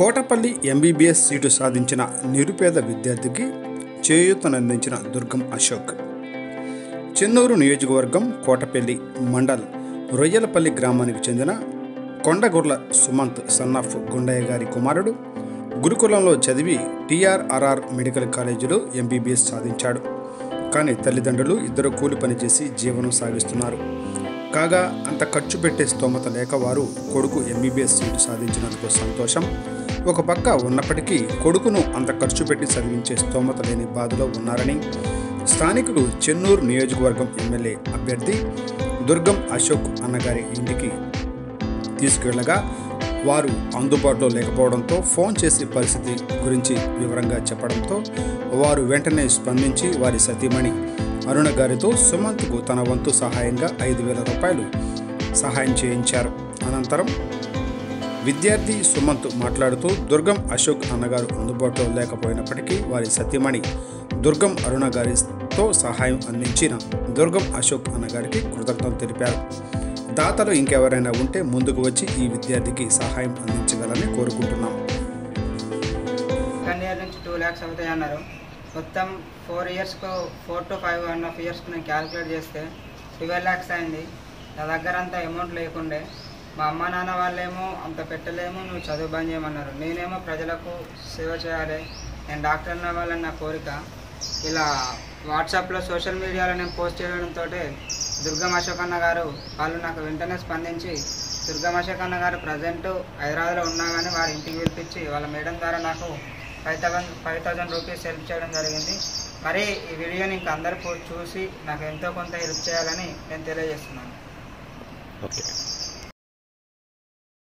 Kotapalli MBBS seat సాధించిన నిరుపేద విద్యార్థికి చేయూతనందించిన దుర్గం అశోక్. చెన్నూరు నియోజకవర్గం కోటపల్లి మండల్ రొయ్యలపల్లి గ్రామానికి చెందిన కొండగుర్ల సుమంత్ సన్నాఫ్ గుండయ్య గారి కుమారుడు. గురుకులంలో చదివి టీఆర్ఆర్ఆర్ మెడికల్ కాలేజీలో ఎంబీబీఎస్ సాధించాడు. కానీ తల్లిదండ్రులు ఇద్దరు కూలి పనిచేసి జీవనం సాగిస్తున్నారు. కాగా అంత ఖర్చు పెట్టే స్తోమత లేక వారు కొడుకు ఎంబీబీఎస్ సీటు సాధించినందుకు సంతోషం. ఒక పక్క ఉన్నప్పటికీ కొడుకును అంత ఖర్చు పెట్టి చదివించే స్తోమత లేని బాధలో ఉన్నారని స్థానికులు చెన్నూరు నియోజకవర్గం ఎమ్మెల్యే అభ్యర్థి దుర్గం అశోక్ అన్నగారి ఇంటికి తీసుకెళ్ళగా వారు అందుబాటులో లేకపోవడంతో ఫోన్ చేసి పరిస్థితి గురించి వివరంగా చెప్పడంతో వారు వెంటనే స్పందించి వారి సతీమణి అరుణ గారితో సుమంత్కు తన వంతు సహాయంగా ఐదు వేల రూపాయలు సహాయం చేయించారు. అనంతరం విద్యార్థి సుమంత్ మాట్లాడుతూ దుర్గం అశోక్ అన్నగారు అందుబాటులో లేకపోయినప్పటికీ వారి సత్యమణి దుర్గం అరుణ గారితో సహాయం అందించిన దుర్గం అశోక్ అన్నగారికి కృతజ్ఞతలు తెలిపారు. దాతలు ఇంకెవరైనా ఉంటే ముందుకు వచ్చి ఈ విద్యార్థికి సహాయం అందించగలని కోరుకుంటున్నాం. నుంచి టూ ల్యాక్స్ అవుతాయి అన్నారు మొత్తం four ఇయర్స్కు four to five and half ఇయర్స్కి నేను క్యాలిక్యులేట్ చేస్తే ట్వెల్వ్ ల్యాక్స్ అయింది. నా దగ్గర అంత అమౌంట్ లేకుండే. మా అమ్మ నాన్న వాళ్ళేమో అంత పెట్టలేము నువ్వు చదువు బంద్ చేయమన్నారు. నేనేమో ప్రజలకు సేవ చేయాలి. నేను డాక్టర్ అన్న నా కోరిక. ఇలా వాట్సాప్లో సోషల్ మీడియాలో నేను పోస్ట్ చేయడంతో దుర్గం అశోక్ అన్న గారు వాళ్ళు నాకు వెంటనే స్పందించి దుర్గం అశోక్ అన్న గారు ప్రజెంట్ హైదరాబాద్లో ఉన్నా కానీ వారి ఇంటికి పిలిపించి వాళ్ళ మేడం ద్వారా నాకు five thousand five thousand rupees help చేయడం జరిగింది. మరి ఈ వీడియోని ఇంకా అందరూ చూసి నాకు ఎంతో కొంత హెల్ప్ చేయాలని నేను తెలియజేస్తున్నాను. ఓకే.